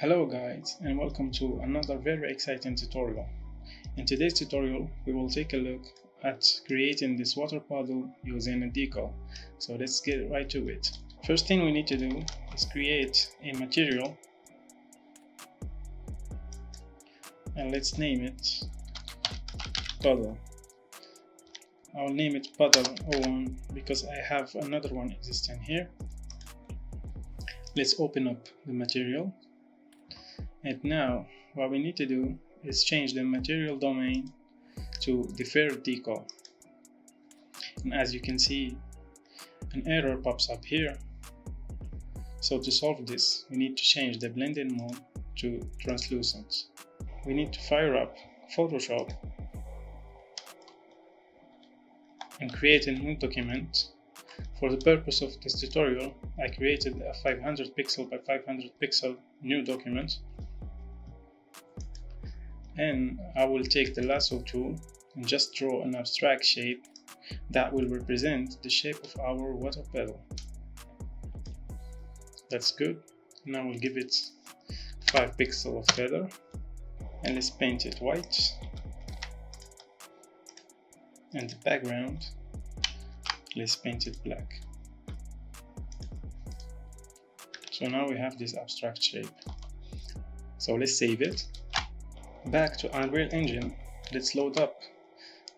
Hello guys and welcome to another very exciting tutorial. In today's tutorial we will take a look at creating this water puddle using a decal. So let's get right to it. First thing we need to do is create a material and let's name it puddle. I'll name it puddle 01 because I have another one existing here. Let's open up the material and now what we need to do is change the material domain to deferred decal and as you can see an error pops up here. So to solve this we need to change the blending mode to translucent. We need to fire up Photoshop and create a new document. For the purpose of this tutorial I created a 500 pixel by 500 pixel new document and I will take the lasso tool and just draw an abstract shape that will represent the shape of our water puddle. That's good. Now we'll give it 5 pixel of feather and let's paint it white and the background let's paint it black. So now we have this abstract shape. So let's save it back to Unreal Engine, let's load up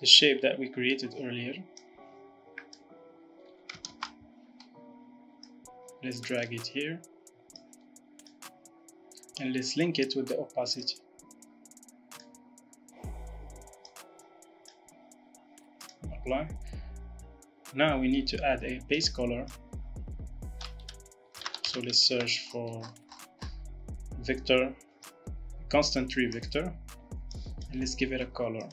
the shape that we created earlier. Let's drag it here and let's link it with the opacity. Apply. Now we need to add a base color. So let's search for vector constant three vector. And let's give it a color.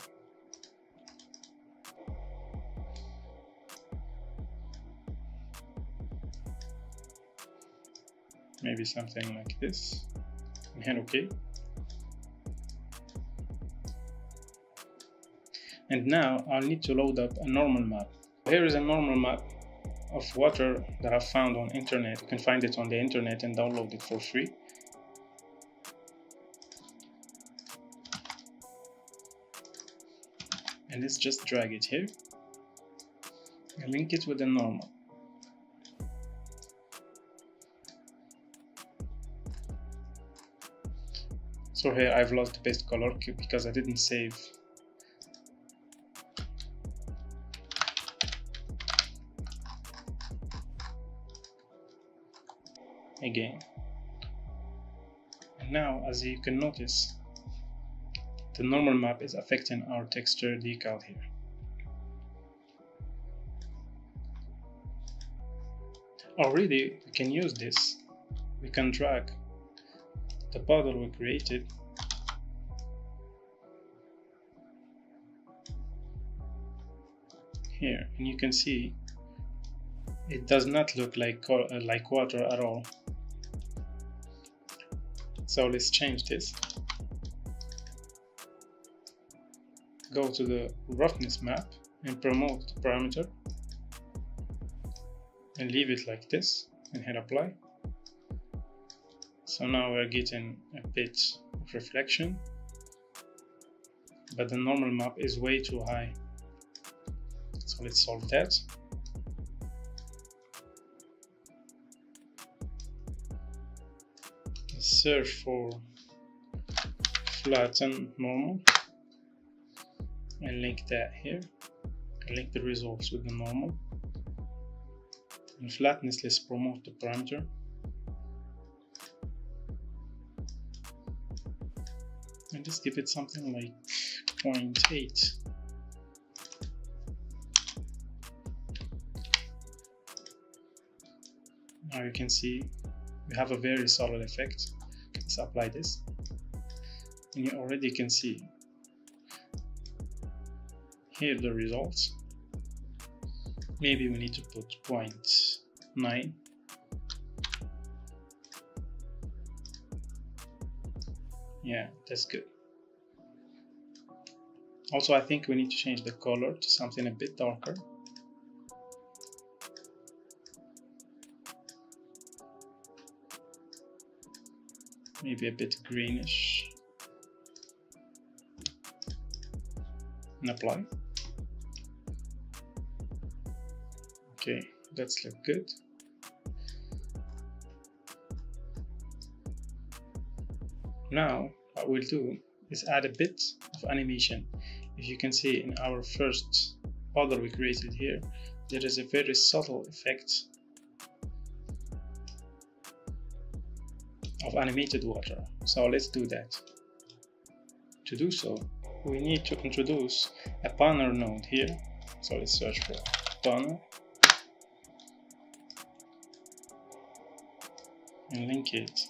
Maybe something like this. And hit ok. And now I'll need to load up a normal map. Here is a normal map of water that I've found on internet. You can find it on the internet and download it for free and let's just drag it here. And link it with the normal. So here I've lost the base color because I didn't save. Again. And now as you can notice the normal map is affecting our texture decal here. Oh, Already we can use this. We can drag the puddle we created here and you can see it does not look like, uh, like water at all. So let's change this. Go to the roughness map and promote parameter and leave it like this and hit apply. So now we're getting a bit of reflection, but the normal map is way too high. So let's solve that. Let's search for flatten normal and link that here. Link the results with the normal. And flatness let's promote the parameter. And just give it something like 0.8 now you can see we have a very solid effect. Let's apply this. And you already can see here the results. Maybe we need to put 0.9 yeah that's good. Also I think we need to change the color to something a bit darker. Maybe a bit greenish. And apply okay that's look good. Now what we'll do is add a bit of animation. If you can see in our first model we created here there is a very subtle effect of animated water. So let's do that. To do so we need to introduce a panner node here. So let's search for panner and link it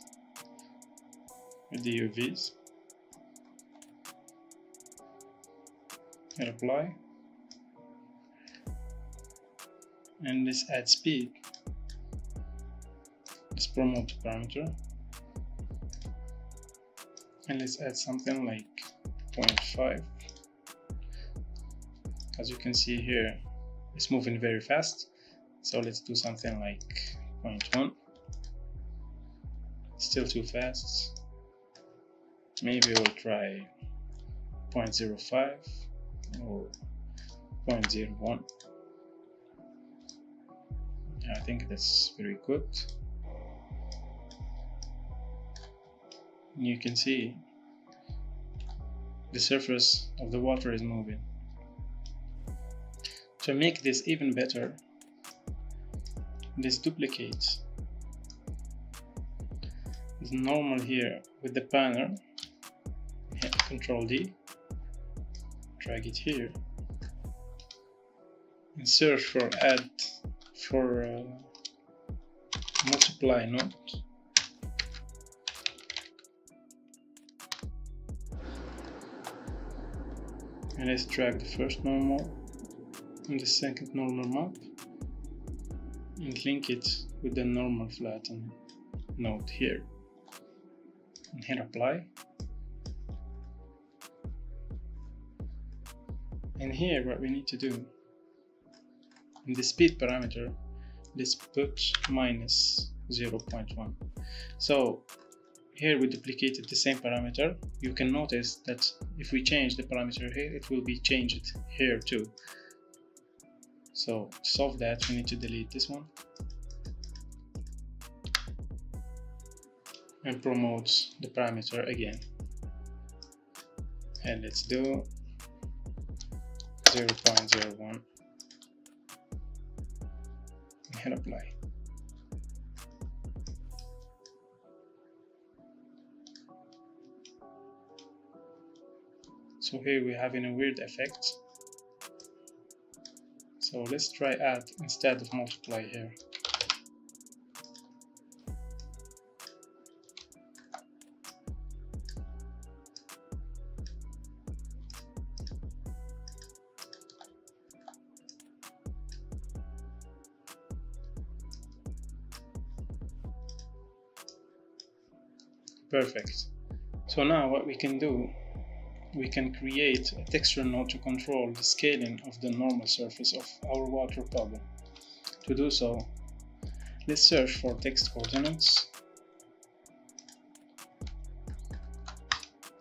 with the UVs and apply and let's add speed. Let's promote parameter. And let's add something like 0.5 as you can see here it's moving very fast. So let's do something like 0.1 still too fast. Maybe we'll try 0.05 or 0.01 I think that's very good. You can see the surface of the water is moving. To make this even better let's duplicate the normal here with the panner hit control D. Drag it here. And search for add for uh, multiply node. And let's drag the first normal and the second normal map and link it with the normal flatten node here and hit apply. And here what we need to do in the speed parameter let's put minus 0.1 so here we duplicated the same parameter. You can notice that if we change the parameter here it will be changed here too. So to solve that we need to delete this one and promotes the parameter again. And let's do 0.01 and apply. So here we're having a weird effect. So let's try add instead of multiply here perfect so now what we can do we can create a texture node to control the scaling of the normal surface of our water bubble. To do so, let's search for tex coordinates.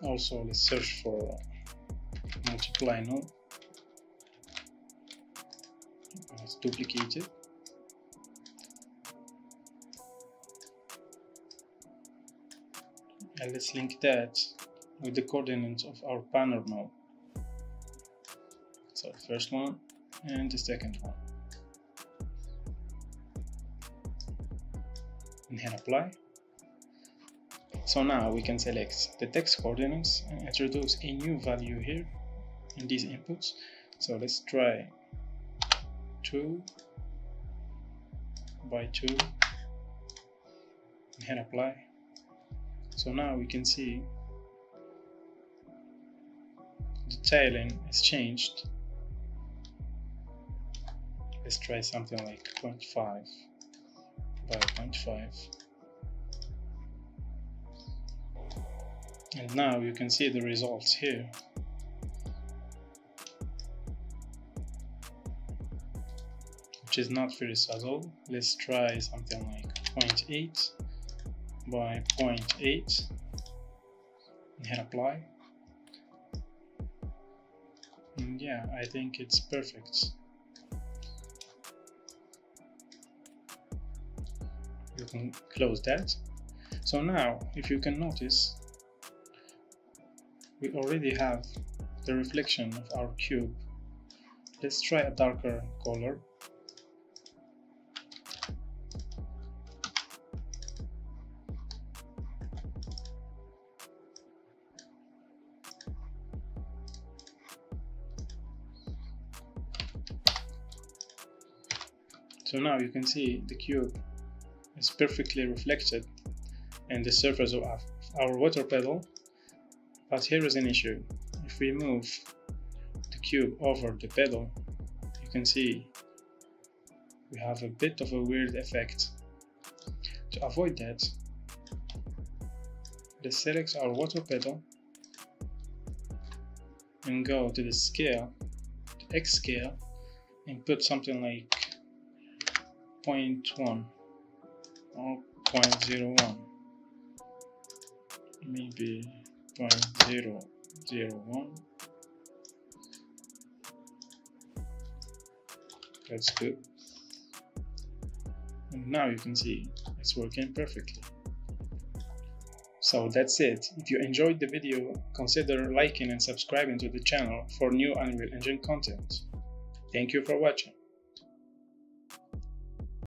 Also, let's search for multiply node. Let's duplicate it. And let's link that with the coordinates of our panner node. So the first one and the second one. And hit apply. So now we can select the tex coordinates and introduce a new value here in these inputs. So let's try 2 by 2 and hit apply. So now we can see the tiling is changed. Let's try something like 0.5 by 0.5 and now you can see the results here. Which is not very subtle. Let's try something like 0.8 by 0.8 and hit apply. And yeah I think it's perfect. You can close that. So now if you can notice we already have the reflection of our cube. Let's try a darker color So now you can see the cube is perfectly reflected in the surface of our water pedal. But here is an issue. If we move the cube over the pedal, you can see we have a bit of a weird effect. To avoid that, let's select our water pedal and go to the scale, the X scale, and put something like 0.1 or 0.01 maybe 0.001 that's good and now you can see it's working perfectly so that's it. If you enjoyed the video, consider liking and subscribing to the channel for new Unreal Engine content. Thank you for watching.